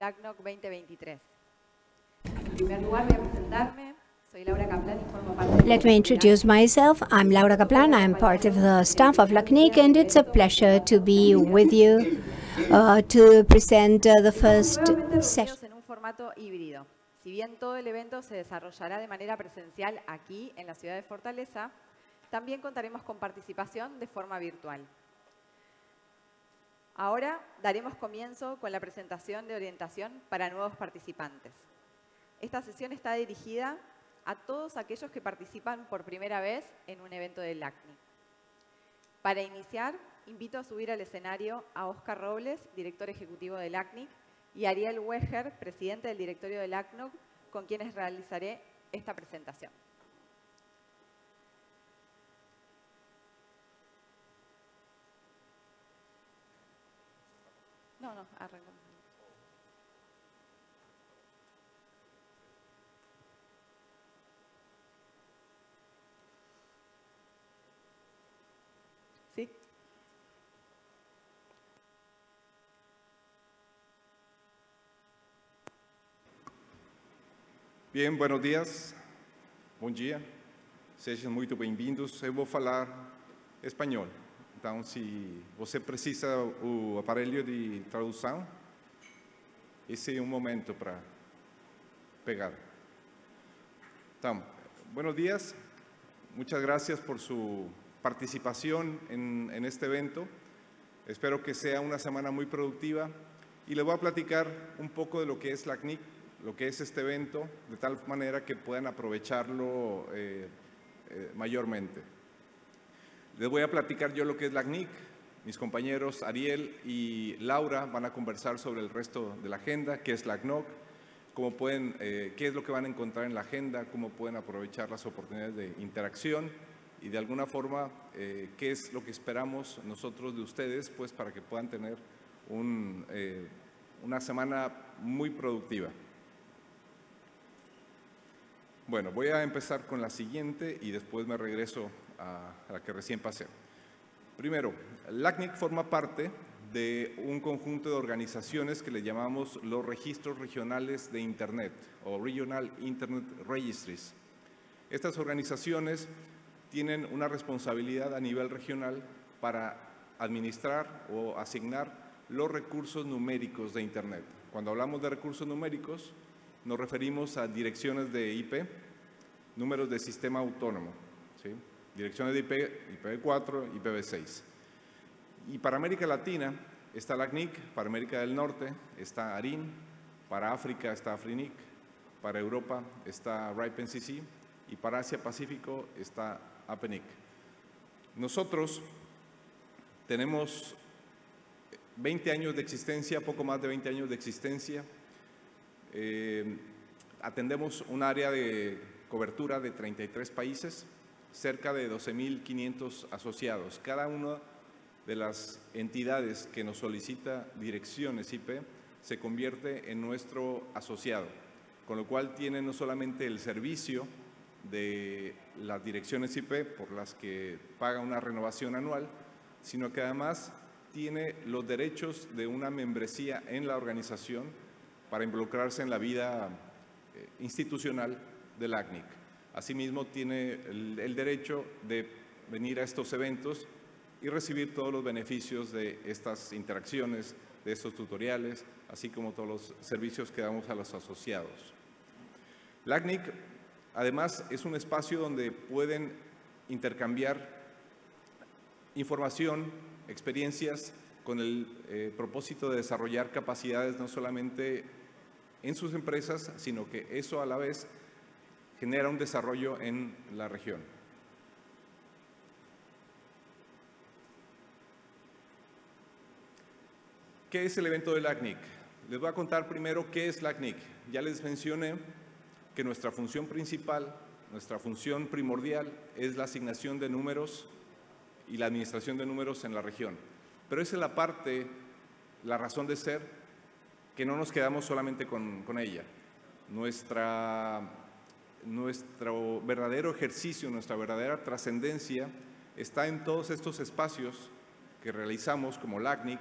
LACNOC 2023. En primer lugar, voy a presentarme. Soy Laura Kaplan y formo parte Let me introduce myself. I'm Laura Kaplan. I'm part of the staff of LACNIC, and it's a pleasure to be with you uh, to present uh, the first session. en un formato híbrido. Si bien todo el evento se desarrollará de manera presencial aquí en la ciudad de Fortaleza, también contaremos con participación de forma virtual. Ahora daremos comienzo con la presentación de orientación para nuevos participantes. Esta sesión está dirigida a todos aquellos que participan por primera vez en un evento del LACNIC. Para iniciar, invito a subir al escenario a Oscar Robles, director ejecutivo del ACNIC, y Ariel Weger, presidente del directorio del ACNUC, con quienes realizaré esta presentación. ¿Sí? Bem, buenos dias. Bom dia. Sejam muito bem-vindos. Eu vou falar espanhol. Então, se você precisa o aparelho de tradução, esse é um momento para pegar. Então, buenos días. Muchas gracias por su participación en, en este evento. Espero que sea una semana muy productiva y les voy a platicar un poco de lo que es la CNIC, lo que es este evento, de tal manera que puedan aprovecharlo eh, eh, mayormente. Les voy a platicar yo lo que es la CNIC. Mis compañeros Ariel y Laura van a conversar sobre el resto de la agenda, qué es la CNOC, cómo pueden, eh, qué es lo que van a encontrar en la agenda, cómo pueden aprovechar las oportunidades de interacción y de alguna forma eh, qué es lo que esperamos nosotros de ustedes, pues para que puedan tener eh, una semana muy productiva. Bueno, voy a empezar con la siguiente y después me regreso a, la que recién pasé. Primero, LACNIC forma parte de un conjunto de organizaciones que le llamamos los registros regionales de Internet o Regional Internet Registries. Estas organizaciones tienen una responsabilidad a nivel regional para administrar o asignar los recursos numéricos de Internet. Cuando hablamos de recursos numéricos, nos referimos a direcciones de IP, números de sistema autónomo, ¿sí? direcciones de IP, IPv4, IPv6. Y para América Latina está la CNIC, para América del Norte está ARIN, para África está AFRINIC, para Europa está RIPE-NCC y para Asia-Pacífico está APNIC. Nosotros tenemos 20 años de existencia, poco más de 20 años de existencia. Eh, atendemos un área de cobertura de 33 países, cerca de 12.500 asociados. Cada una de las entidades que nos solicita direcciones IP se convierte en nuestro asociado, con lo cual tiene no solamente el servicio de las direcciones IP por las que paga una renovación anual, sino que además tiene los derechos de una membresía en la organización para involucrarse en la vida eh, institucional del ACNIC. Asimismo, tiene el, derecho de venir a estos eventos y recibir todos los beneficios de estas interacciones, de estos tutoriales, así como todos los servicios que damos a los asociados. La ACNIC, además, es un espacio donde pueden intercambiar información, experiencias, con el eh, propósito de desarrollar capacidades no solamente en sus empresas, sino que eso a la vez genera un desarrollo en la región. ¿Qué es el evento del ACNIC? Les voy a contar primero qué es la ACNIC. Ya les mencioné que nuestra función principal, nuestra función primordial es la asignación de números y la administración de números en la región. Pero esa es la parte, la razón de ser, que no nos quedamos solamente con, ella. Nuestra, nuestro verdadero ejercicio, nuestra verdadera trascendencia está en todos estos espacios que realizamos como LACNIC,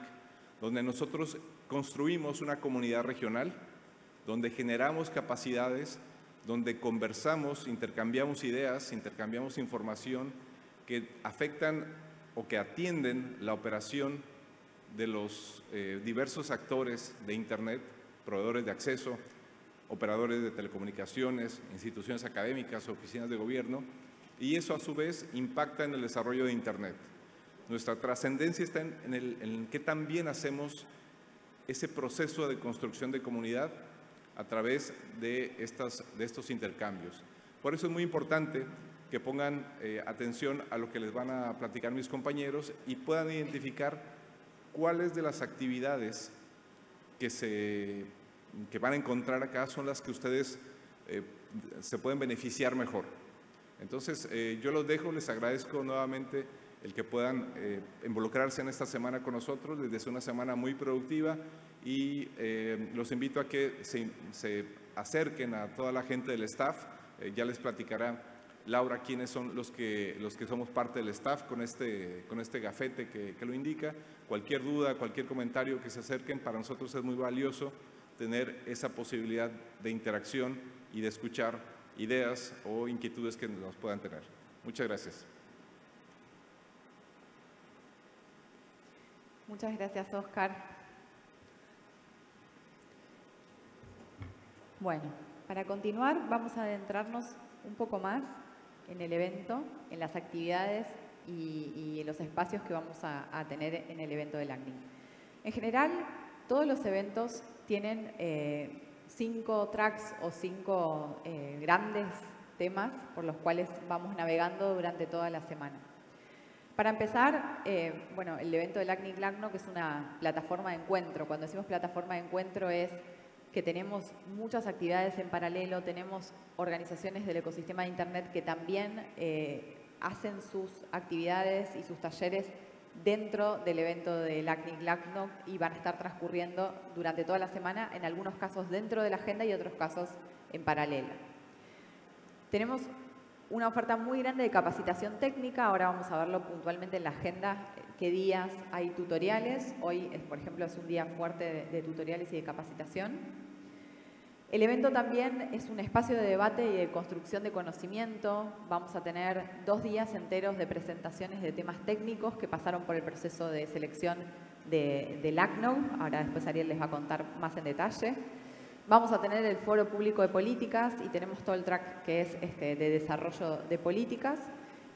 donde nosotros construimos una comunidad regional, donde generamos capacidades, donde conversamos, intercambiamos ideas, intercambiamos información que afectan o que atienden la operación de los eh, diversos actores de Internet, proveedores de acceso, operadores de telecomunicaciones, instituciones académicas, oficinas de gobierno, y eso a su vez impacta en el desarrollo de Internet. Nuestra trascendencia está en, el, en que también hacemos ese proceso de construcción de comunidad a través de, estas, de estos intercambios. Por eso es muy importante que pongan eh, atención a lo que les van a platicar mis compañeros y puedan identificar cuáles de las actividades que, se, que van a encontrar acá son las que ustedes eh, se pueden beneficiar mejor. Entonces, eh, yo los dejo, les agradezco nuevamente el que puedan eh, involucrarse en esta semana con nosotros. Les deseo una semana muy productiva y eh, los invito a que se, acerquen a toda la gente del staff. Eh, ya les platicará Laura quiénes son los que, los que somos parte del staff con este, con este gafete que, que lo indica. Cualquier duda, cualquier comentario que se acerquen, para nosotros es muy valioso tener esa posibilidad de interacción y de escuchar ideas o inquietudes que nos puedan tener. Muchas gracias. Muchas gracias, Oscar. Bueno, para continuar vamos a adentrarnos un poco más en el evento, en las actividades y, en los espacios que vamos a, tener en el evento del ACNIC. En general, todos los eventos tienen eh, cinco tracks o cinco eh, grandes temas por los cuales vamos navegando durante toda la semana. Para empezar, eh, bueno, el evento del ACNIC LACNO, que es una plataforma de encuentro. Cuando decimos plataforma de encuentro es que tenemos muchas actividades en paralelo, tenemos organizaciones del ecosistema de Internet que también eh, hacen sus actividades y sus talleres dentro del evento del ACNIC LACNO y van a estar transcurriendo durante toda la semana, en algunos casos dentro de la agenda y otros casos en paralelo. Tenemos una oferta muy grande de capacitación técnica. Ahora vamos a verlo puntualmente en la agenda, qué días hay tutoriales. Hoy, por ejemplo, es un día fuerte de, tutoriales y de capacitación. El evento también es un espacio de debate y de construcción de conocimiento. Vamos a tener dos días enteros de presentaciones de temas técnicos que pasaron por el proceso de selección de, del ACNO. Ahora después Ariel les va a contar más en detalle. Vamos a tener el foro público de políticas y tenemos todo el track que es este, de desarrollo de políticas.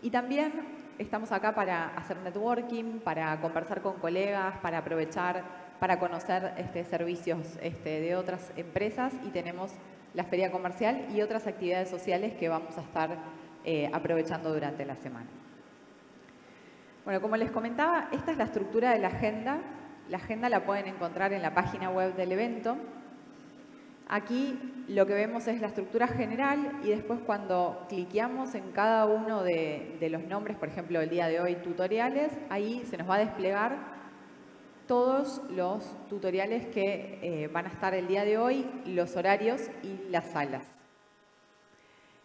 Y también estamos acá para hacer networking, para conversar con colegas, para aprovechar, para conocer este, servicios este, de otras empresas y tenemos la feria comercial y otras actividades sociales que vamos a estar eh, aprovechando durante la semana. Bueno, como les comentaba, esta es la estructura de la agenda. La agenda la pueden encontrar en la página web del evento. Aquí lo que vemos es la estructura general y después cuando cliqueamos en cada uno de, los nombres, por ejemplo, el día de hoy tutoriales, ahí se nos va a desplegar todos los tutoriales que eh, van a estar el día de hoy, los horarios y las salas.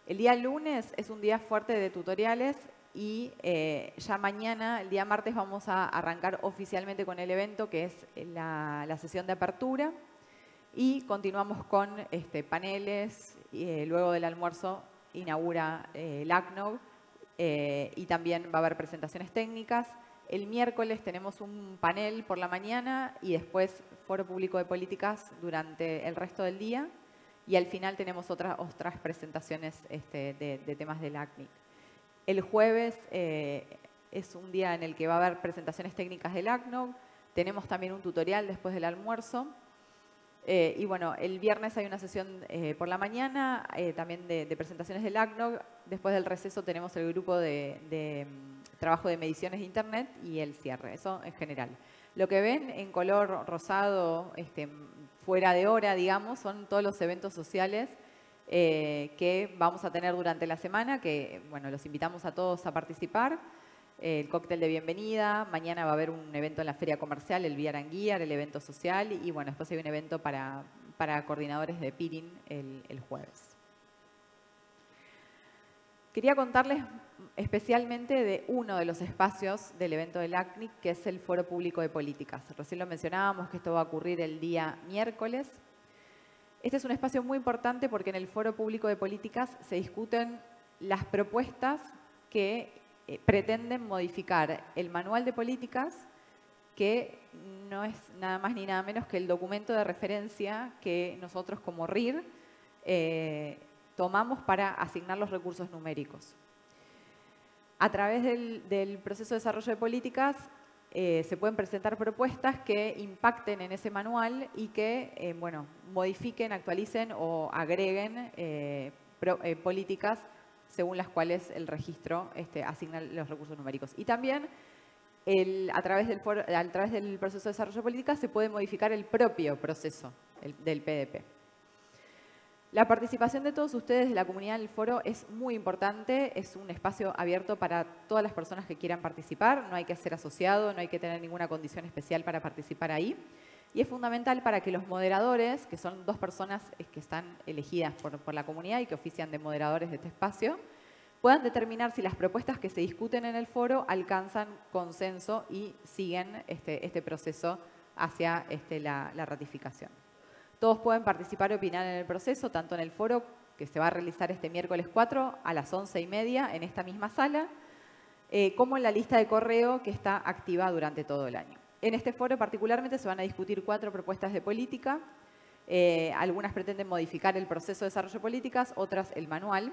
El día lunes es un día fuerte de tutoriales y eh, ya mañana, el día martes, vamos a arrancar oficialmente con el evento que es la sesión de apertura. Y continuamos con este, paneles, eh, luego del almuerzo inaugura eh, el ACNOG eh, y también va a haber presentaciones técnicas. El miércoles tenemos un panel por la mañana y después foro público de políticas durante el resto del día. Y al final tenemos otras, otras presentaciones este, de, temas del ACNIC. El jueves es un día en el que va a haber presentaciones técnicas del ACNOG. Tenemos también un tutorial después del almuerzo. Eh, y bueno, el viernes hay una sesión eh, por la mañana, eh, también de, presentaciones del ACNOG. Después del receso tenemos el grupo de, mm, trabajo de mediciones de Internet y el cierre, eso en general. Lo que ven en color rosado, este, fuera de hora, digamos, son todos los eventos sociales que vamos a tener durante la semana, que bueno, los invitamos a todos a participar el cóctel de bienvenida, mañana va a haber un evento en la feria comercial, el Vía Guiar, el evento social y bueno, después hay un evento para, coordinadores de peering el, jueves. Quería contarles especialmente de uno de los espacios del evento del ACNIC, que es el Foro Público de Políticas. Recién lo mencionábamos que esto va a ocurrir el día miércoles. Este es un espacio muy importante porque en el Foro Público de Políticas se discuten las propuestas que eh, pretenden modificar el manual de políticas, que no es nada más ni nada menos que el documento de referencia que nosotros como RIR eh, tomamos para asignar los recursos numéricos. A través del, proceso de desarrollo de políticas eh, se pueden presentar propuestas que impacten en ese manual y que, bueno, modifiquen, actualicen o agreguen políticas según las cuales el registro este, asigna los recursos numéricos. Y también a, través del a través del proceso de desarrollo de políticas se puede modificar el propio proceso del PDP. La participación de todos ustedes de la comunidad del foro es muy importante, es un espacio abierto para todas las personas que quieran participar, no hay que ser asociado, no hay que tener ninguna condición especial para participar ahí. Y es fundamental para que los moderadores, que son dos personas que están elegidas por, la comunidad y que ofician de moderadores de este espacio, puedan determinar si las propuestas que se discuten en el foro alcanzan consenso y siguen este, este proceso hacia este, la ratificación. Todos pueden participar y opinar en el proceso, tanto en el foro que se va a realizar este miércoles 4 a las 11 y media en esta misma sala, eh, como en la lista de correo que está activa durante todo el año. En este foro particularmente se van a discutir cuatro propuestas de política. Eh, algunas pretenden modificar el proceso de desarrollo de políticas, otras el manual.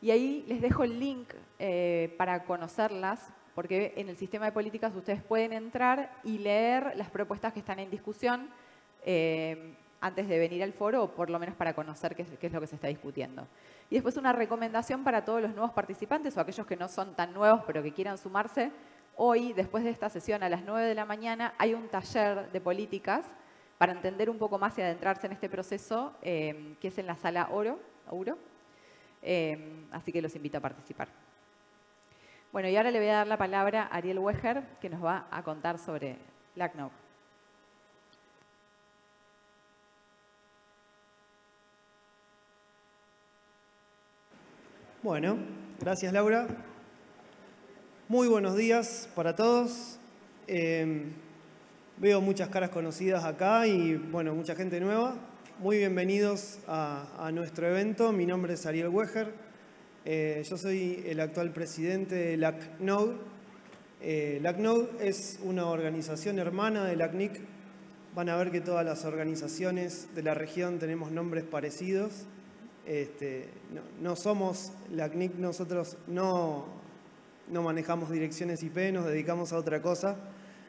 Y ahí les dejo el link eh, para conocerlas, porque en el sistema de políticas ustedes pueden entrar y leer las propuestas que están en discusión antes de venir al foro o por lo menos para conocer qué es, lo que se está discutiendo. Y después una recomendación para todos los nuevos participantes o aquellos que no son tan nuevos pero que quieran sumarse. Hoy, después de esta sesión a las 9 de la mañana, hay un taller de políticas para entender un poco más y adentrarse en este proceso, eh, que es en la sala Oro. Oro. Eh, así que los invito a participar. Bueno, y ahora le voy a dar la palabra a Ariel Weger, que nos va a contar sobre LACNOC. Bueno, gracias Laura. Muy buenos días para todos. Em, veo muchas caras conocidas acá y bueno, mucha gente nueva. Muy bienvenidos a, nuestro evento. Mi nombre es Ariel Weger. Eh, yo soy el actual presidente de LACNOD. Eh, LACNOD es una organización hermana de LACNIC. Van a ver que todas las organizaciones de la región tenemos nombres parecidos. Este, no, somos la CNIC, nosotros no, no manejamos direcciones IP, nos dedicamos a otra cosa.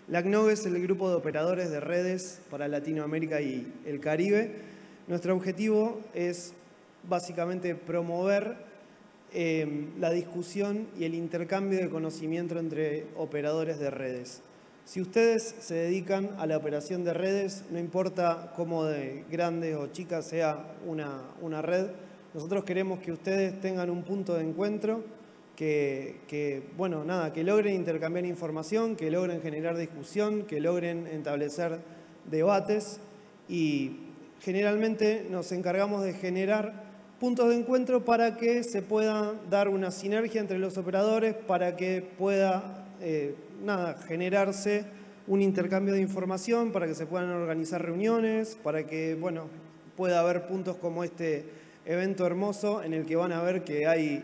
La CNOG es el grupo de operadores de redes para Latinoamérica y el Caribe. Nuestro objetivo es básicamente promover em, la discusión y el intercambio de conocimiento entre operadores de redes. Si ustedes se dedican a la operación de redes, no importa cómo de grande o chica sea una, una red, nosotros queremos que ustedes tengan un punto de encuentro, que, bueno, nada, que logren intercambiar información, que logren generar discusión, que logren establecer debates y generalmente nos encargamos de generar puntos de encuentro para que se pueda dar una sinergia entre los operadores, para que pueda, eh, nada, generarse un intercambio de información, para que se puedan organizar reuniones, para que, bueno, pueda haber puntos como este evento hermoso en el que van a ver que hay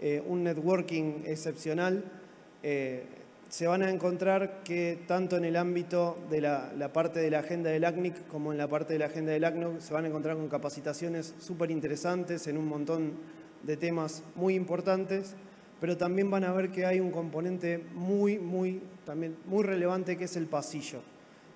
eh, un networking excepcional. Eh, se van a encontrar que tanto en el ámbito de la, parte de la agenda del ACNIC como en la parte de la agenda del ACNOC se van a encontrar con capacitaciones súper interesantes en un montón de temas muy importantes, pero también van a ver que hay un componente muy, muy, también muy relevante que es el pasillo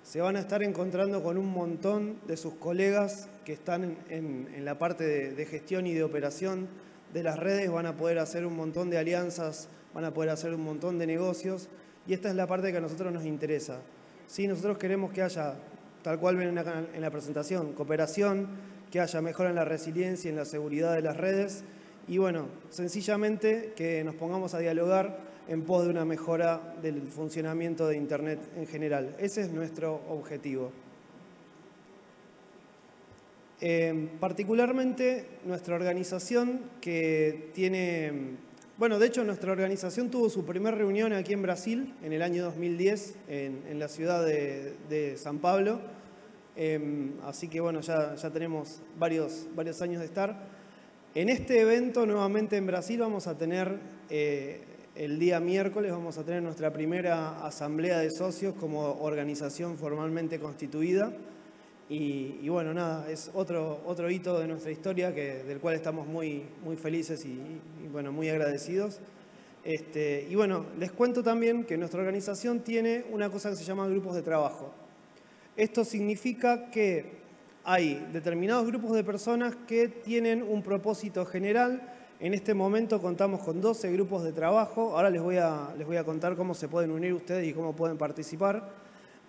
se van a estar encontrando con un montón de sus colegas que están en, la parte de, gestión y de operación de las redes, van a poder hacer un montón de alianzas, van a poder hacer un montón de negocios y esta es la parte que a nosotros nos interesa. ¿Sí? Nosotros queremos que haya, tal cual ven en la presentación, cooperación, que haya mejora en la resiliencia y en la seguridad de las redes y bueno, sencillamente que nos pongamos a dialogar en pos de una mejora del funcionamiento de Internet en general. Ese es nuestro objetivo. Eh, particularmente nuestra organización que tiene bueno, de hecho nuestra organización tuvo su primera reunión aquí en Brasil en el año 2010 en, la ciudad de, San Pablo. Em, así que bueno, ya, ya tenemos varios, varios años de estar. En este evento nuevamente en Brasil vamos a tener eh, el día miércoles, vamos a tener nuestra primera asamblea de socios como organización formalmente constituida. Y, bueno, nada, es otro, otro hito de nuestra historia que, del cual estamos muy, muy felices y, bueno, muy agradecidos. Este, y bueno, les cuento también que nuestra organización tiene una cosa que se llama grupos de trabajo. Esto significa que hay determinados grupos de personas que tienen un propósito general. En este momento contamos con 12 grupos de trabajo. Ahora les voy a, les voy a contar cómo se pueden unir ustedes y cómo pueden participar.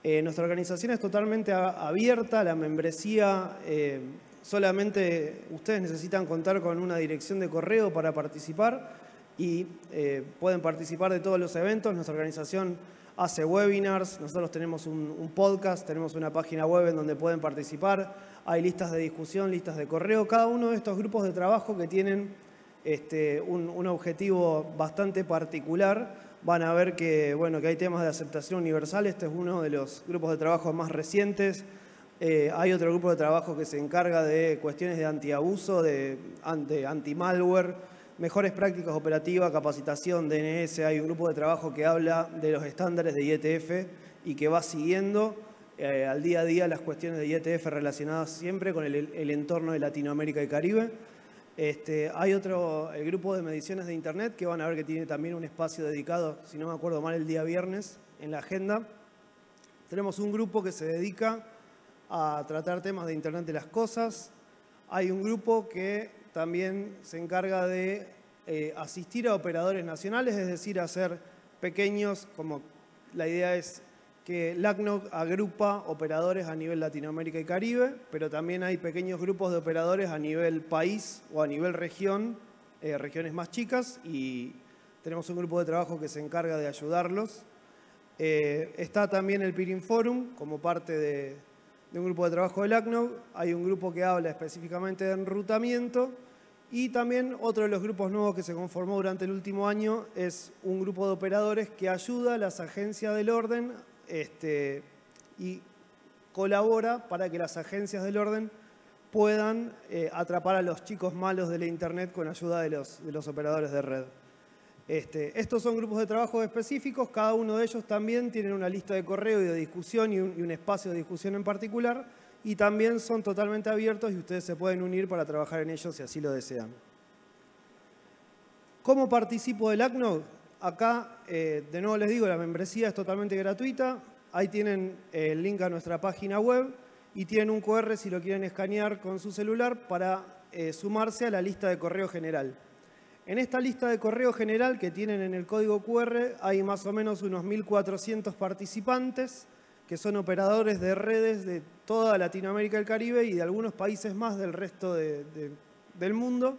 Eh, nuestra organización es totalmente abierta, la membresía, eh, solamente ustedes necesitan contar con una dirección de correo para participar y eh, pueden participar de todos los eventos. Nuestra organización hace webinars, nosotros tenemos un, podcast, tenemos una página web en donde pueden participar, hay listas de discusión, listas de correo, cada uno de estos grupos de trabajo que tienen este, un objetivo bastante particular van a ver que, bueno, que hay temas de aceptación universal. Este es uno de los grupos de trabajo más recientes. Eh, hay otro grupo de trabajo que se encarga de cuestiones de antiabuso, de, anti-malware, mejores prácticas operativas, capacitación, DNS. Hay un grupo de trabajo que habla de los estándares de IETF y que va siguiendo eh, al día a día las cuestiones de IETF relacionadas siempre con el entorno de Latinoamérica y Caribe. Este, hay otro, el grupo de mediciones de Internet, que van a ver que tiene también un espacio dedicado, si no me acuerdo mal, el día viernes en la agenda. Tenemos un grupo que se dedica a tratar temas de Internet de las cosas. Hay un grupo que también se encarga de eh, asistir a operadores nacionales, es decir, hacer pequeños, como la idea es que LACNOC agrupa operadores a nivel Latinoamérica y Caribe, pero también hay pequeños grupos de operadores a nivel país o a nivel región, eh, regiones más chicas, y tenemos un grupo de trabajo que se encarga de ayudarlos. Eh, está también el Peering Forum como parte de, un grupo de trabajo del LACNOC. Hay un grupo que habla específicamente de enrutamiento. Y también otro de los grupos nuevos que se conformó durante el último año es un grupo de operadores que ayuda a las agencias del orden este, y colabora para que las agencias del orden puedan eh, atrapar a los chicos malos de la Internet con ayuda de los, de los operadores de red. Este, estos son grupos de trabajo específicos, cada uno de ellos también tiene una lista de correo y de discusión y un, espacio de discusión en particular, y también son totalmente abiertos y ustedes se pueden unir para trabajar en ellos si así lo desean. ¿Cómo participo del ACNOD? Acá, eh, de nuevo les digo, la membresía es totalmente gratuita. Ahí tienen el link a nuestra página web y tienen un QR si lo quieren escanear con su celular para eh, sumarse a la lista de correo general. En esta lista de correo general que tienen en el código QR hay más o menos unos 1.400 participantes que son operadores de redes de toda Latinoamérica y el Caribe y de algunos países más del resto del mundo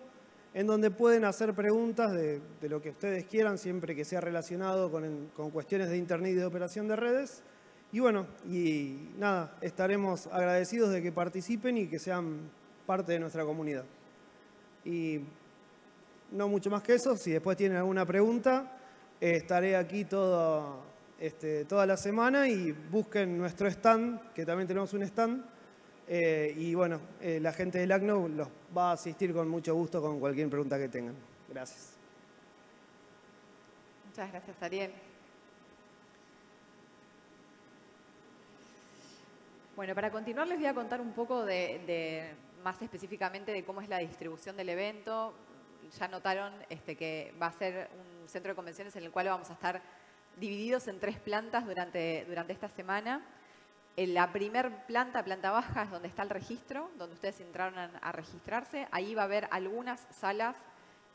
en donde pueden hacer preguntas de, lo que ustedes quieran, siempre que sea relacionado con, cuestiones de Internet y de operación de redes. Y bueno, y nada, estaremos agradecidos de que participen y que sean parte de nuestra comunidad. Y no mucho más que eso, si después tienen alguna pregunta, eh, estaré aquí este, toda la semana y busquen nuestro stand, que también tenemos un stand, eh, y bueno, eh, la gente del ACNO los va a asistir con mucho gusto con cualquier pregunta que tengan. Gracias. Muchas gracias, Ariel. Bueno, para continuar les voy a contar un poco de, más específicamente de cómo es la distribución del evento. Ya notaron este, que va a ser un centro de convenciones en el cual vamos a estar divididos en tres plantas durante, durante esta semana. En la primer planta, planta baja, es donde está el registro, donde ustedes entraron a, registrarse. Ahí va a haber algunas salas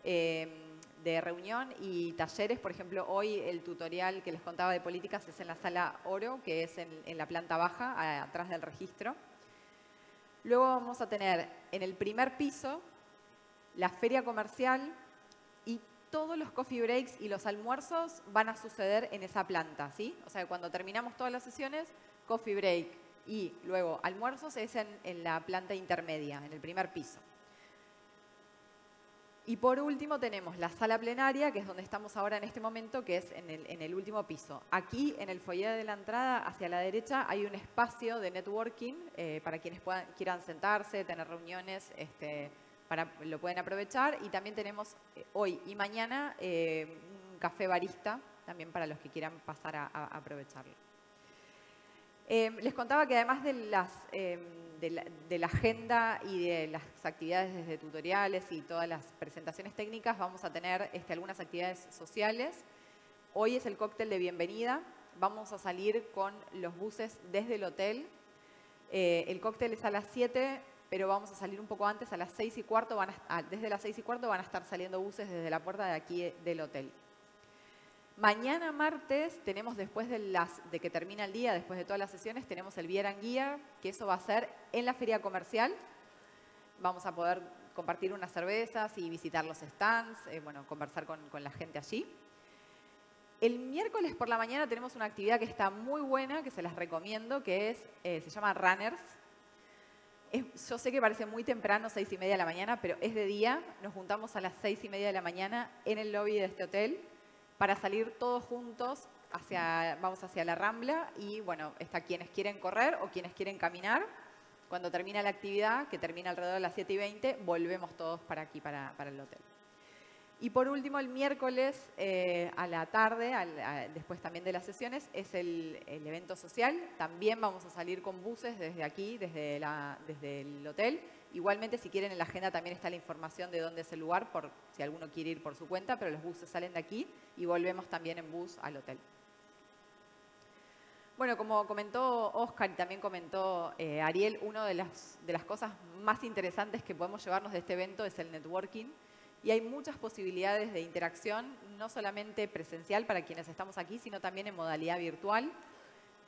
eh, de reunión y talleres. Por ejemplo, hoy el tutorial que les contaba de políticas es en la sala oro, que es en, la planta baja, atrás del registro. Luego vamos a tener en el primer piso la feria comercial y todos los coffee breaks y los almuerzos van a suceder en esa planta, ¿sí? O sea, cuando terminamos todas las sesiones, coffee break y luego almuerzos es en, la planta intermedia, en el primer piso. Y por último tenemos la sala plenaria, que es donde estamos ahora en este momento, que es en el, último piso. Aquí, en el foyer de la entrada, hacia la derecha, hay un espacio de networking eh, para quienes quieran sentarse, tener reuniones, este, lo pueden aprovechar. Y también tenemos eh, hoy y mañana eh, un café barista, también para los que quieran pasar a aprovecharlo. Em, les contaba que además de, las, em, de, la, agenda y de las actividades desde tutoriales y todas las presentaciones técnicas, vamos a tener este, algunas actividades sociales. Hoy es el cóctel de bienvenida. Vamos a salir con los buses desde el hotel. Eh, el cóctel es a las 7, pero vamos a salir un poco antes, a las 6 y cuarto. Van a, desde las 6 y cuarto van a estar saliendo buses desde la puerta de aquí del hotel. Mañana martes tenemos después de, las, de que termina el día, después de todas las sesiones, tenemos el Vieran Guía, que eso va a ser en la feria comercial. Vamos a poder compartir unas cervezas y visitar los stands, eh, bueno, conversar con, la gente allí. El miércoles por la mañana tenemos una actividad que está muy buena, que se las recomiendo, que es, eh, se llama Runners. yo sé que parece muy temprano, seis y media de la mañana, pero es de día. Nos juntamos a las seis y media de la mañana en el lobby de este hotel para salir todos juntos hacia, vamos hacia la Rambla y bueno, está quienes quieren correr o quienes quieren caminar. Cuando termina la actividad, que termina alrededor de las 7 y 20, volvemos todos para aquí, para, para el hotel. Y por último, el miércoles eh, a la tarde, después también de las sesiones, es el, evento social. También vamos a salir con buses desde aquí, desde, el hotel. Igualmente, si quieren, en la agenda también está la información de dónde es el lugar, por si alguno quiere ir por su cuenta, pero los buses salen de aquí y volvemos también en bus al hotel. Bueno, como comentó Oscar y también comentó eh, Ariel, una de las cosas más interesantes que podemos llevarnos de este evento es el networking y hay muchas posibilidades de interacción, no solamente presencial para quienes estamos aquí, sino también en modalidad virtual.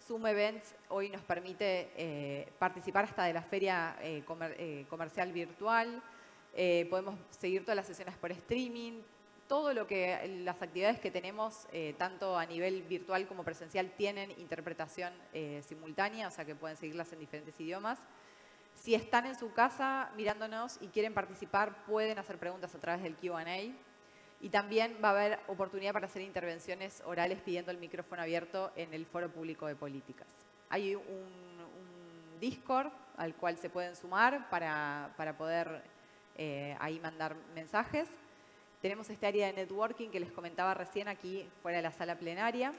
Zoom Events hoy nos permite eh, participar hasta de la feria eh, eh, comercial virtual, podemos seguir todas las sesiones por streaming, todo lo que las actividades que tenemos, tanto a nivel virtual como presencial, tienen interpretación simultánea, o sea que pueden seguirlas en diferentes idiomas. Si están en su casa mirándonos y quieren participar, pueden hacer preguntas a través del Q&A. Y también va a haber oportunidad para hacer intervenciones orales pidiendo el micrófono abierto en el Foro Público de Políticas. Hay un, Discord al cual se pueden sumar para, poder eh, ahí mandar mensajes. Tenemos este área de networking que les comentaba recién aquí fuera de la sala plenaria.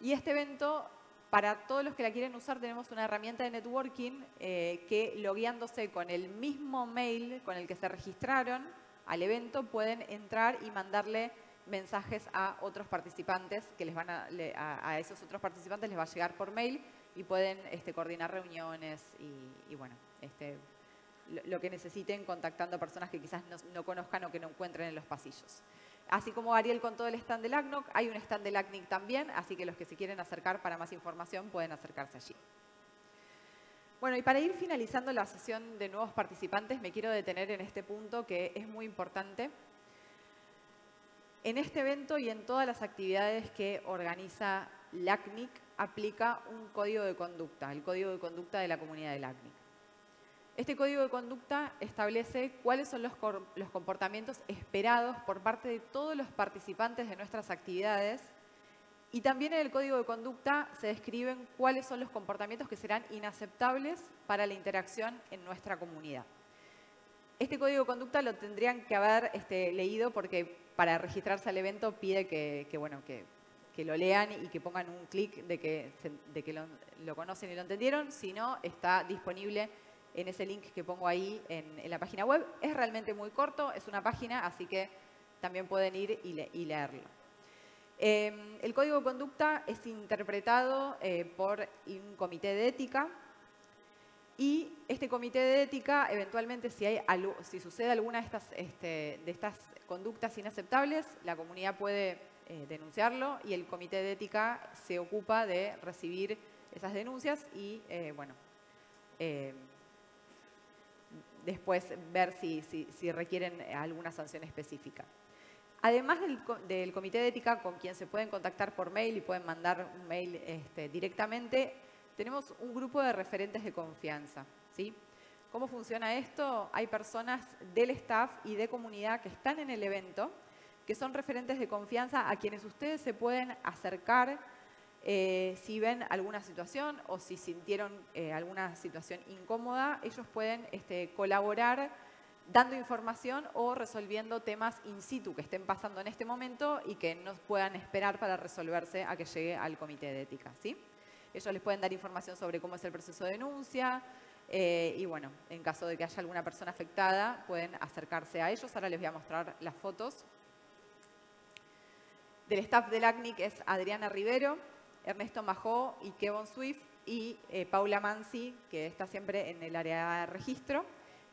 Y este evento para todos los que la quieren usar tenemos una herramienta de networking eh, que logueándose con el mismo mail con el que se registraron al evento pueden entrar y mandarle mensajes a otros participantes que les van a, a, esos otros participantes les va a llegar por mail y pueden este, coordinar reuniones y, bueno, este, lo, que necesiten contactando a personas que quizás no conozcan o que no encuentren en los pasillos. Así como Ariel con todo el stand del ACNOC, hay un stand del ACNIC también, así que los que se quieren acercar para más información pueden acercarse allí. Bueno, y para ir finalizando la sesión de nuevos participantes, me quiero detener en este punto que es muy importante. En este evento y en todas las actividades que organiza LACNIC, aplica un código de conducta, el código de conducta de la comunidad del LACNIC. Este código de conducta establece cuáles son los, comportamientos esperados por parte de todos los participantes de nuestras actividades y también en el código de conducta se describen cuáles son los comportamientos que serán inaceptables para la interacción en nuestra comunidad. Este código de conducta lo tendrían que haber este, leído porque para registrarse al evento pide que, bueno, que, lo lean y que pongan un clic de que, de que lo, lo conocen y lo entendieron. Si no, está disponible en ese link que pongo ahí en, la página web. Es realmente muy corto, es una página, así que también pueden ir y, leerlo. Em, el código de conducta es interpretado eh, por un comité de ética y este comité de ética, eventualmente, si, sucede alguna de estas, este, de estas conductas inaceptables, la comunidad puede eh, denunciarlo y el comité de ética se ocupa de recibir esas denuncias y, eh, bueno, después ver si, requieren alguna sanción específica. Además del, comité de ética con quien se pueden contactar por mail y pueden mandar un mail este, directamente, tenemos un grupo de referentes de confianza. ¿sí? ¿Cómo funciona esto? Hay personas del staff y de comunidad que están en el evento, que son referentes de confianza a quienes ustedes se pueden acercar eh, si ven alguna situación o si sintieron eh, alguna situación incómoda, ellos pueden este, colaborar dando información o resolviendo temas in situ que estén pasando en este momento y que no puedan esperar para resolverse a que llegue al comité de ética. ¿sí? Ellos les pueden dar información sobre cómo es el proceso de denuncia eh, y bueno, en caso de que haya alguna persona afectada, pueden acercarse a ellos. Ahora les voy a mostrar las fotos. Del staff del ACNIC es Adriana Rivero, Ernesto Majó y Kevin Swift y eh, Paula Mansi, que está siempre en el área de registro.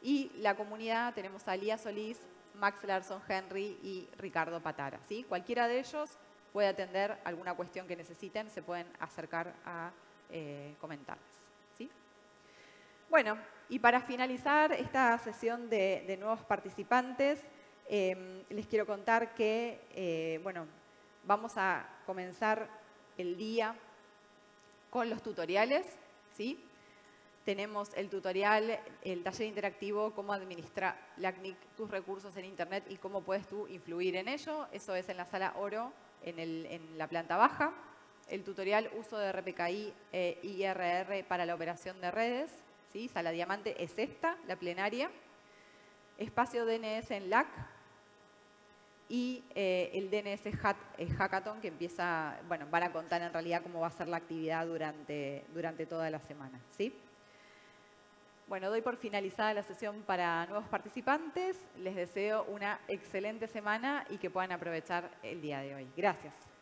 Y la comunidad tenemos a Lía Solís, Max Larson Henry y Ricardo Patara. ¿sí? Cualquiera de ellos puede atender alguna cuestión que necesiten, se pueden acercar a eh, comentarles. ¿sí? Bueno, y para finalizar esta sesión de, nuevos participantes, em, les quiero contar que eh, bueno, vamos a comenzar el día con los tutoriales. ¿sí? Tenemos el tutorial, el taller interactivo, cómo administrar LACNIC tus recursos en Internet y cómo puedes tú influir en ello. Eso es en la sala oro, en, la planta baja. El tutorial uso de RPKI e IRR para la operación de redes. ¿sí? Sala diamante es esta, la plenaria. Espacio DNS en LAC, y eh, el DNS Hackathon que empieza, bueno, van a contar en realidad cómo va a ser la actividad durante, durante toda la semana. ¿sí? Bueno, doy por finalizada la sesión para nuevos participantes. Les deseo una excelente semana y que puedan aprovechar el día de hoy. Gracias.